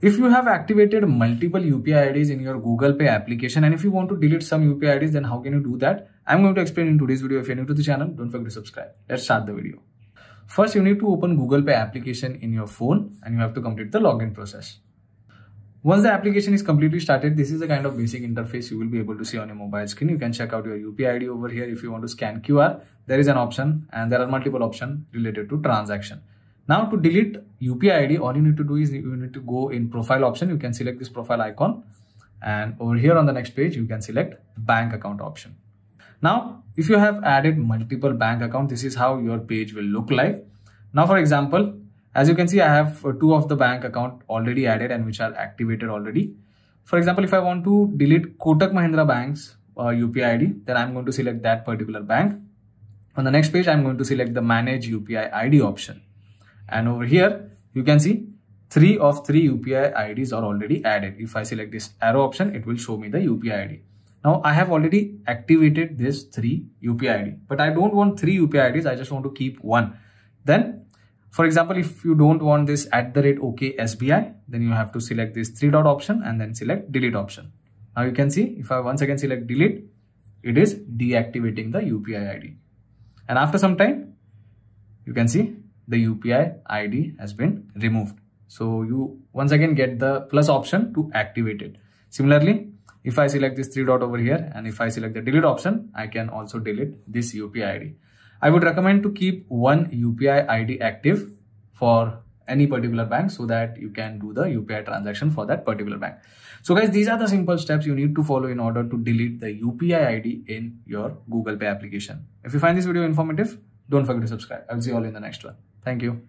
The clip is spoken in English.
If you have activated multiple UPI IDs in your Google Pay application and if you want to delete some UPI IDs, then how can you do that? I'm going to explain in today's video. If you're new to the channel, don't forget to subscribe. Let's start the video. First, you need to open Google Pay application in your phone and you have to complete the login process. Once the application is completely started, this is the kind of basic interface you will be able to see on your mobile screen. You can check out your UPI ID over here. If you want to scan QR, there is an option and there are multiple options related to transaction. Now to delete UPI ID, all you need to do is you need to go in profile option. You can select this profile icon and over here on the next page, you can select bank account option. Now, if you have added multiple bank account, this is how your page will look like. Now, for example, as you can see, I have uh, two of the bank account already added and which are activated already. For example, if I want to delete Kotak Mahindra Bank's uh, UPI ID, then I'm going to select that particular bank. On the next page, I'm going to select the manage UPI ID option. And over here, you can see three of three UPI IDs are already added. If I select this arrow option, it will show me the UPI ID. Now I have already activated this three UPI ID, but I don't want three UPI IDs. I just want to keep one. Then for example, if you don't want this at the rate OK SBI, then you have to select this three dot option and then select delete option. Now you can see if I once again select delete, it is deactivating the UPI ID. And after some time, you can see the UPI ID has been removed. So you once again get the plus option to activate it. Similarly, if I select this three dot over here and if I select the delete option, I can also delete this UPI ID. I would recommend to keep one UPI ID active for any particular bank so that you can do the UPI transaction for that particular bank. So guys, these are the simple steps you need to follow in order to delete the UPI ID in your Google Pay application. If you find this video informative, don't forget to subscribe. I'll see you all in the next one. Thank you.